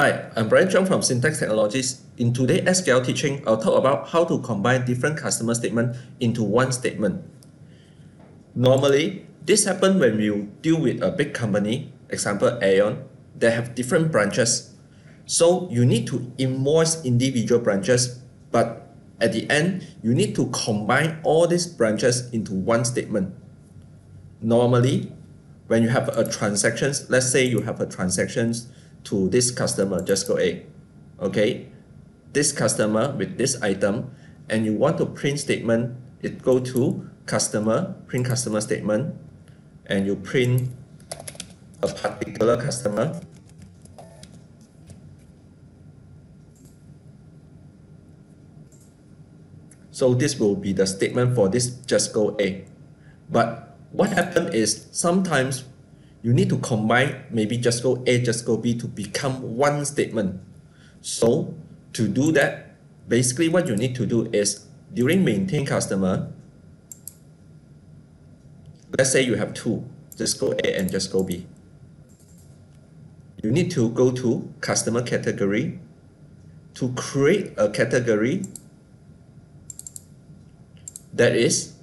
Hi, I'm Bryan Cheong from Syntax Technologies. In today's SQL teaching, I'll talk about how to combine different customer statements into one statement. Normally, this happens when you deal with a big company, example AEON, they have different branches. So you need to invoice individual branches, but at the end, you need to combine all these branches into one statement. Normally, when you have a transactions, let's say you have a transactions to this customer, Jusco A. Okay, this customer with this item, and you want to print statement, it go to customer, print customer statement, and you print a particular customer. So this will be the statement for this Jusco A. But what happened is sometimes you need to combine maybe Jusco A, Jusco B to become one statement. So to do that, basically what you need to do is during maintain customer, let's say you have two, Jusco A and Jusco B. You need to go to customer category to create a category that is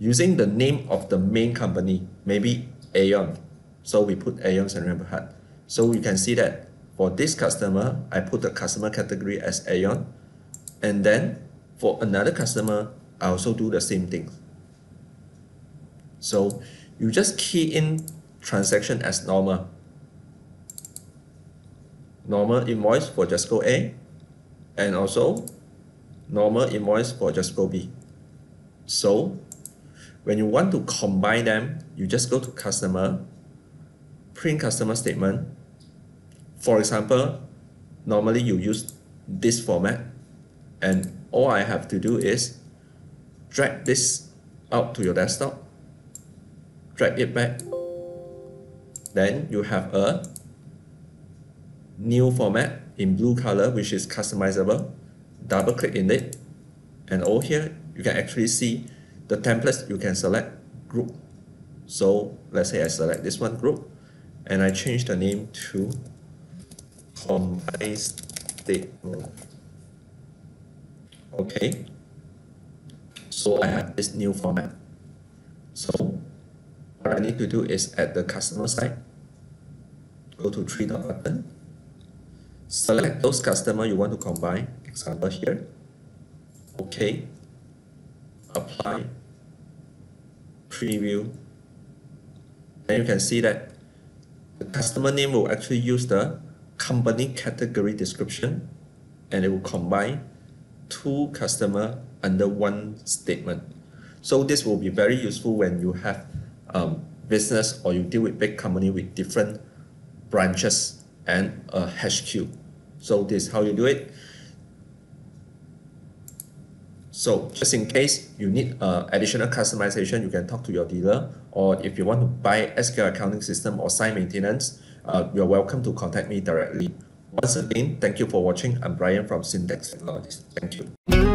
using the name of the main company, maybe AEON. So we put AEON Sdn Bhd. So you can see that for this customer, I put the customer category as AEON. And then for another customer, I also do the same thing. So you just key in transaction as normal. Normal invoice for Jusco A and also normal invoice for Jusco B. So when you want to combine them, you just go to customer, print customer statement. For example, normally you use this format and all I have to do is drag this out to your desktop, drag it back. Then you have a new format in blue color, which is customizable. Double click in it. And over here, you can actually see the templates you can select group. So let's say I select this one group and I change the name to combine statement okay? So I have this new format. So what I need to do is at the customer side go to three dot button select those customer you want to combine. Example here. Okay apply, preview, and you can see that the customer name will actually use the company category description and it will combine two customer under one statement. So this will be very useful when you have um, business or you deal with big company with different branches and a HQ. So this is how you do it. So just in case you need uh, additional customization, you can talk to your dealer. Or if you want to buy SQL accounting system or site maintenance, uh, you're welcome to contact me directly. Once again, thank you for watching. I'm Bryan from Syntax Technologies. Thank you.